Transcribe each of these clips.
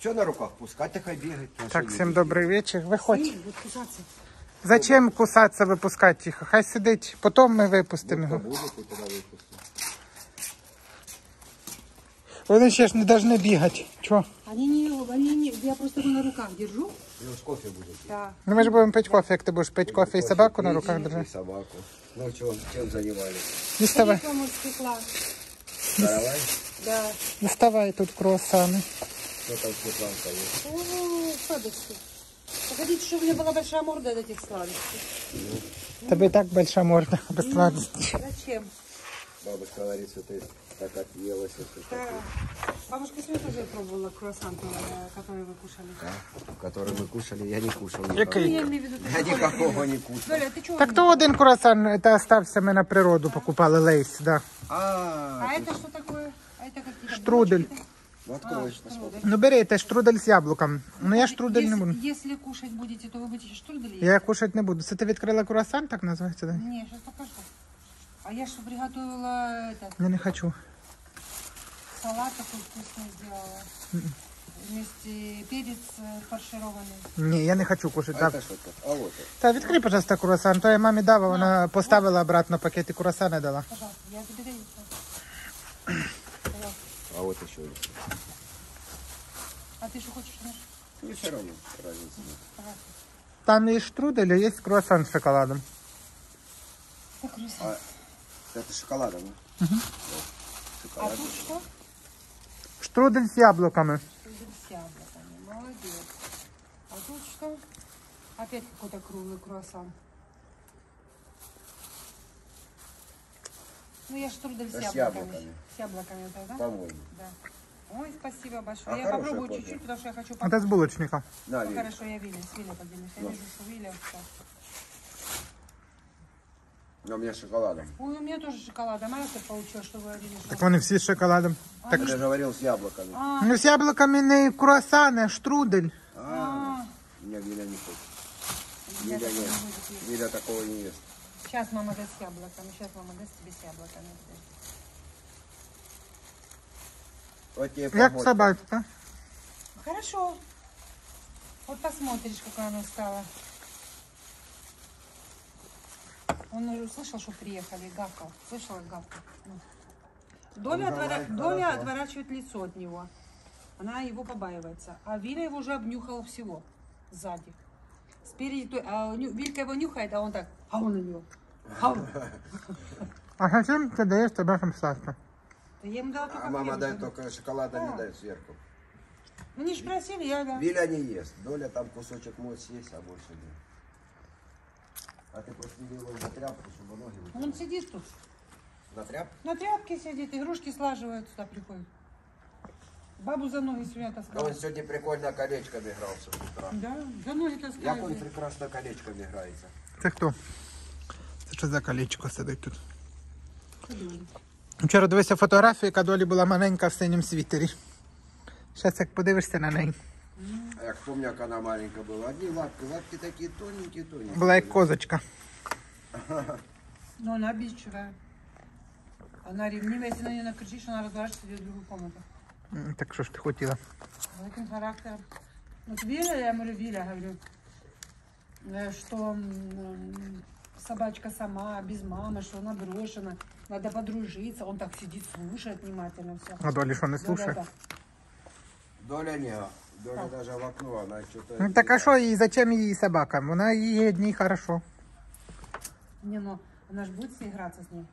Что на руках пускать, так и бегать. А Так, всім добрий вечір. Виходь. Зачем кусатися, випускати їх? Хай сидить, потім ми випустимо його. И. Вони ще ж не повинні бігати. Чого? Они не, они не, я просто его на руках держу. Ну, с кофе будет. Да. Ну ми ж будемо пити кофе, як ти будеш пити кофе і собаку на руках И держати. собаку. Ну, чем, чем занимались? Может. Каравай? Да. діставай тут круасани. Что там Светланка есть? О, сладости. Хотите, чтобы у меня была большая морда от этих сладостей? Тебе і так большая морда, без сладості. Зачем? Бабушка говорит, что ты так отъелась. что Да. Бабушка сегодня тоже пробовала круассан, э, который вы кушали. Да, который мы кушали, я не кушал. никого. Ну, Який? я имею в виду... Я никакого не кушал. Доля, ты чего? Так то один круасан, та остався, ми на природу покупали лейс, да. А, А это что такое? А это Штрудель. булочки, ну да? откроешь, А, посмотри. штрудель. Ну бери, це штрудель з яблуком. Ну я штрудель не буду. Если, если кушать будете, то вы будете штрудель есть? Я кушати не буду. Це ти відкрила круасан, так називається? Да? Не, сейчас покажу. А я же приготовила этот Я не хочу. салат такой вкусный сделала. Вместе перец э, фаршированный. Ні, я не хочу кушати. А Так. это что так? А вот это. Та відкрий, пожалуйста, круасан. То я мамі дав, а вона поставила обратно пакет і круасани дала. Пожалуйста, я тебе даю. А вот еще есть. А ты что хочешь? Маш? Ну, все равно разницы нет. Там є штрудель, а є круасан з шоколадом. Покрыся. А это шоколадом, да? Вот. А Шоколад. тут что? Штрудель з яблуками. Штрудель с яблоками. Молодец. А тут что? Опять какой-то круглый круассан. Ну, я штрудель с Да с яблоками. яблоками. С яблоками тогда? По-моему. Да. Ой, спасибо большое. А я попробую чуть-чуть, потому что я хочу Це з попробовать. булочника. На, Ну, Виль. хорошо, я Виля, с Вилей поделюсь. Я Ну. вижу, что Виля. А у меня с шоколадом. Ой, у меня тоже шоколад. А моя что получилось, что вы говорили, что... Так вони всі з шоколадом. Так я же говорил с яблоками. А, Ну з яблуками не круасан, а штрудель. А, у меня Виля не хочет. я Виля нет. не. Виля такого не ест. Сейчас мама даст с яблоками. Сейчас мама даст тебе с яблоками. Вот тебе Як помочь. собачка. Хорошо. Вот посмотришь, какая она стала. Он уже слышал, что приехали, гавкал. Слышал, как гавкал. Ну. Доля, Ну, давай, отвора- Доля хорошо. отворачивает лицо от него. Она его побаивается. А Виля его уже обнюхала всего сзади. Спереди, то- а ню- Вилька его нюхает, а он так, а он на него. А зачем ти даєш собакам сладко? Да я ему дала только А мама хлеб. дает только шоколада, не Да. дает сверху. Ну, не ж просили, я да. Виля не ест. Доля там кусочек может съесть, а больше нет. А ты просто его на тряпку, чтобы ноги вытереть. Он сидит тут. На тряпку? На тряпке сидит, игрушки слаживает, сюда приходит. Бабу за ноги сегодня Да таскал. он сегодня прикольно колечками игрался с утра. Да, за ноги Як таскал. он прекрасно колечками грається. Це хто? Це що за колечко сидить тут? Вчора дивився фотографію, яка долі була маленька в синьому світері. Зараз як подивишся на неї. А як помню, як вона маленька була. Одні лапки, лапки такі тоненькі, тоненькі. Була як козочка. Но она обидчивая. Она ревнивая, если на нее накричишь, она разворачивается и идет в другую комнату. М, Так що ж ти хотіла? Вот Таким характером. Вот Виля, я говорю, Виля, говорю, э, что м, собачка сама, без мамы, что она брошена, надо подружиться. Он так сидит, слушает внимательно все. А долі що не слушає? Доля не. Доля даже в окно, вона что-то... Ну так а що їй, зачем їй собака? Вона їй одній хорошо. Не, ну, она же будет с ней играться с ней.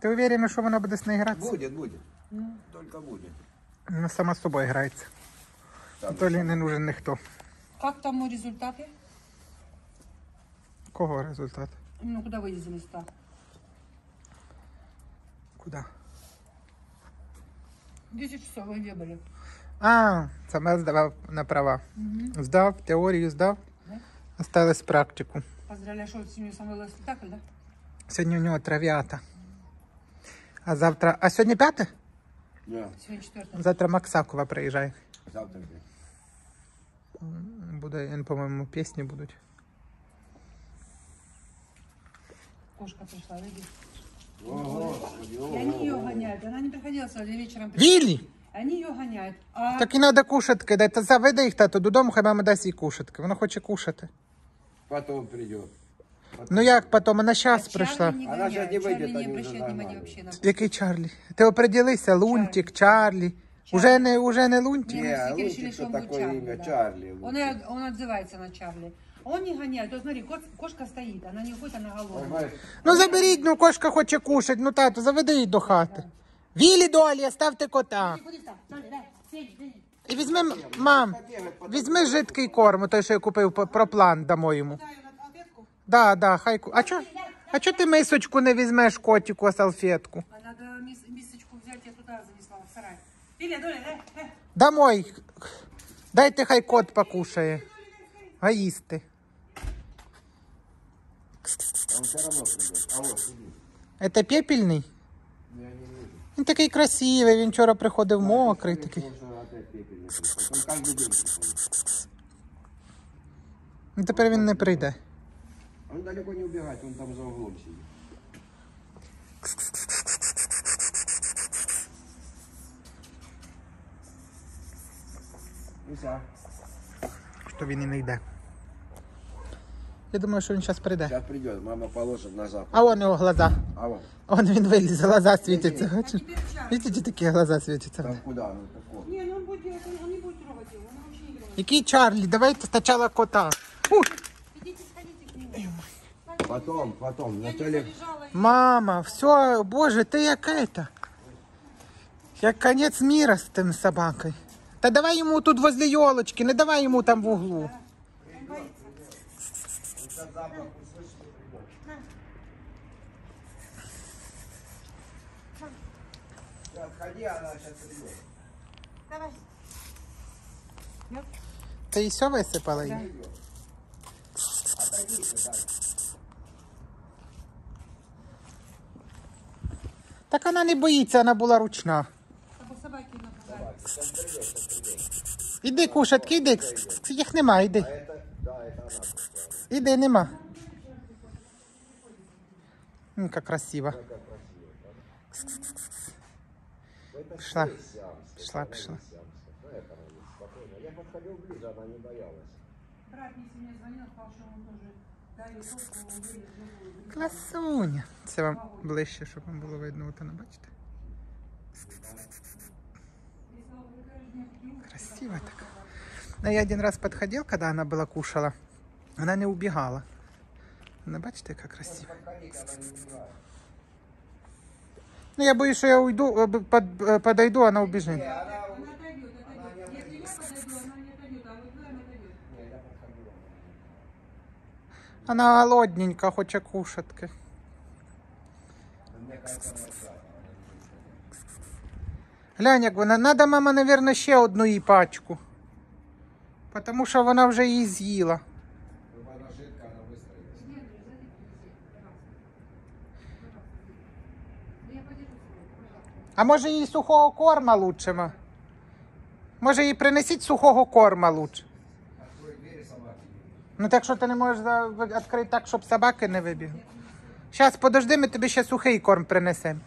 Ти уверена, що вона буде з нею гратися? Будет, будет. Ну, Только будет. Вона сама з собою грається. Там Долі не нужен ніхто. как там результаты? Кого результат? Ну, куда вы из листа? Куди? 10 часов вы где были? А, саме здавав на права. Здав, теорію здав. Да. Осталось практику. Поздравляю, что с ними сам спектакль, да? Сьогодні у нього трав'ята. А завтра. А сьогодні п'яте? Четвертый. Завтра Максакова приїжджає. завтра где? Буде, по-моєму, пісні будуть. Кошка пришла, видишь? О, Господи, И о, они ее гоняют. Она не приходила сегодня вечером. Віллі! Они ее гоняют. А Так і треба кушатки. Дай, заведи їх тато додому, хай мама дасть їй кушатки. Вона хоче кушати. Потом придет. Ну як потім? Вона а зараз Чарли прийшла. не Она щас гоняют. не выйдет, Чарли не они уже обращает внимания нормально. вообще на Який Чарлі? Ти оприділився? Лунтик, Чарлі. Уже не, уже не Лунтик? Не, мы все Не, решили, Лунтик, что что он будет такое Чарли. имя? да. Чарли. Он, и- он отзывается на Чарли. Он не гоняет. Вот смотри, кот- кошка стоит, она не уходит, она голодная. Понимаешь? Ну заберіть, ну кошка хоче кушать. Ну тату, заведи її до хати. Вілі долі, ставте кота. І візьми, м- мам, візьми жидкий корм, той, що я купив по- про план, дамо йому. Да, да, хай. ку- А чо? А чо ти мисочку не візьмеш котику, а салфетку? А надо мис- мисочку взять, я туда занесла, в сарай. Филя, Доля, э, э. Домой. Дайте хай кот покушає. А їсти. Он все равно придет. А вот, иди. Це пепельний? Я не вижу. Він такий красивий, він вчора приходив мокрий такий. Потому что опять пепельный пришел. Он каждый день приходит. Ну тепер він не прийде. Он далеко не убегает, он там за углом сидит. Ну все. Що він і не йде. Я думаю, що він зараз прийде. Сейчас придет, мама положит на запад. А вон його глаза. А вон, Он він виліз, глаза світяться. А Бачиш? теперь Чарли. Бачите, такі глаза світяться. там куда? Ну такое. Не, ну он будет делать, он, он не будет трогать его, он вообще не трогает. Який Чарлі? Давайте спочатку кота. У, Потом, потом, Я не вначале... забежала, и- мама, все, боже, ти як это? Як конець міра з тим собакою. Та давай йому тут возле елочки, не давай йому там в углу. он боится. Отходи, она сейчас придет. Давай. Ти і все висипала їй? Так вона не боїться, вона була ручна. Чтобы собаки напугали. Іди кушатки, іди. Кс, кс, кс, Їх нема, іди. Это, да, это она. Іди, нема. Ну, яка красива. Пішла. Пішла, пішла. Я подходил ближе, она не боялась. Брат мне сегодня звонил, сказал, что он тоже Класуня. Це вам ближче, щоб вам було видно. От вона, бачите? Красиво так. Но я один раз подходил, когда она была кушала. Она не убегала. Она, бачите, как красиво. Ну, я боюсь, что я уйду, подойду, она убежит. Она голодненька, хоче кушатки. Глянь, як вона. Надо, мама, наверное, ще одну їй пачку. Потому що вона вже її з'їла. А може їй сухого корма лучше? Може їй принесіть сухого корма лучше? Ну так що ти не можеш за- відкрити так, щоб собаки не вибігли. Зараз подожди, ми тобі ще сухий корм принесемо.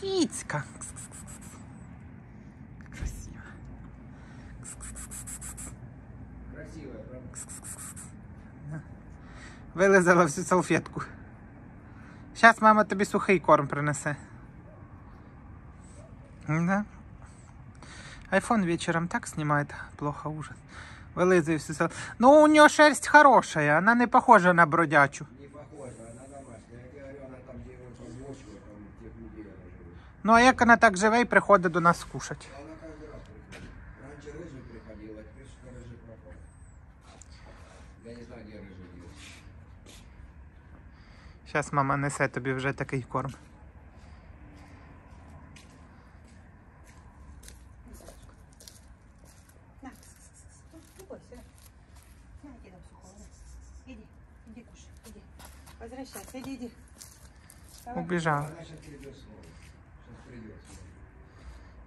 Кіцька. Кс-кс-кс. Красиво. Правда? Вилизала всю салфетку. Зараз мама тобі сухий корм принесе. Да. Айфон вечером так снимает, плохо ужас. Вылизывай всю сал... Ну, у нее шерсть хорошая, она не похожа на бродячу. Не похожа, она домашняя. Я говорю, она там, где его позвучивает, там тех людей она живет. Ну, а як вона так живе і приходить до нас кушати? Она каждый раз приходит. Раньше рыжий приходила, теперь что рыжий пропал. Я не знаю, где рыжий делся. Зараз мама несе тобі вже такий корм. Возвращайся, иди, иди. Давай. Убіжав.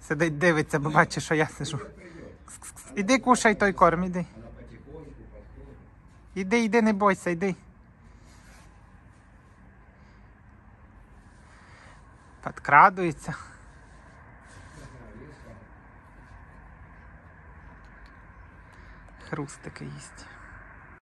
Сидить, дивиться, бо бачить, що я сижу. Іди кушай той корм, іди. Іди, іди, не бойся, іди. Подкрадується. Хрустики їсть.